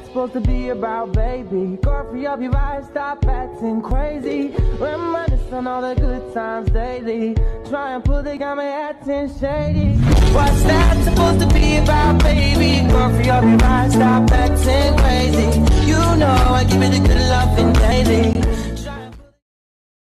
that's supposed to be about, baby? Girl, free up your vibe, stop acting crazy. Reminiscing on all the good times daily. Try and pull the got me acting shady. What's that supposed to be about, baby? Girl, free up your vibe, stop acting crazy. You know I give you the good loving.